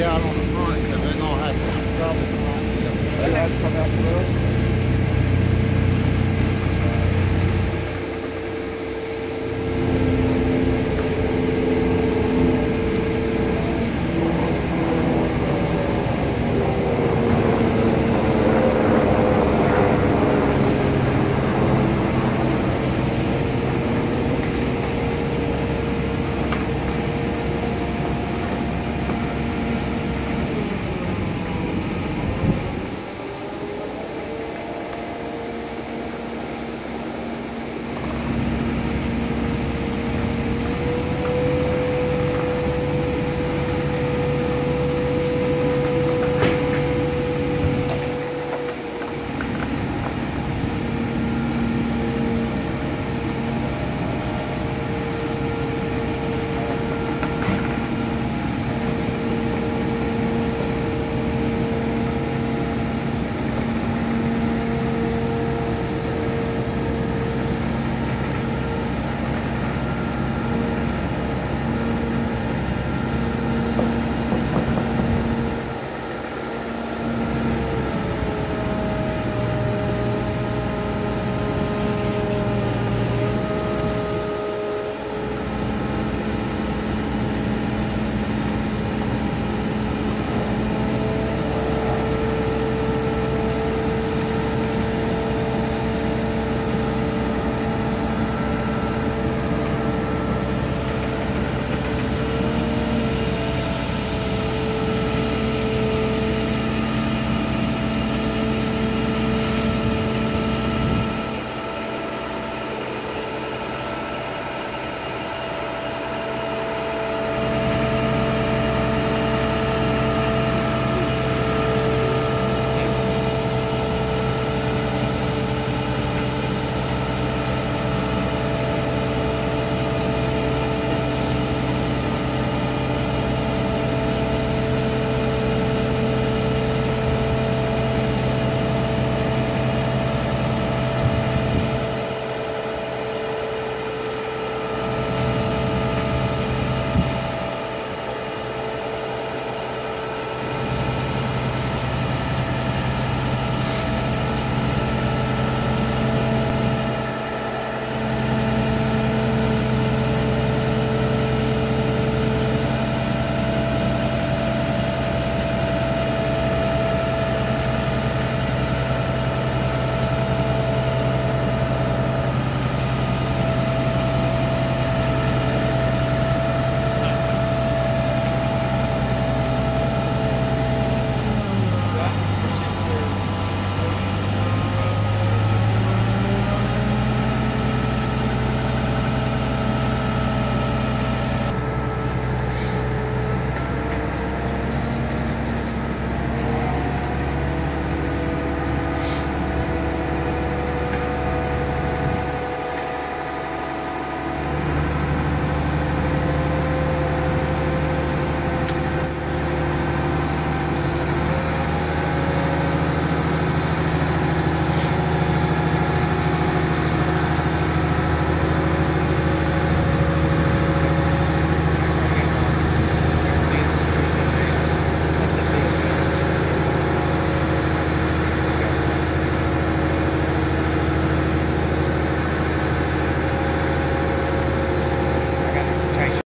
out on the front because they're gonna have some trouble. They have to come out the road.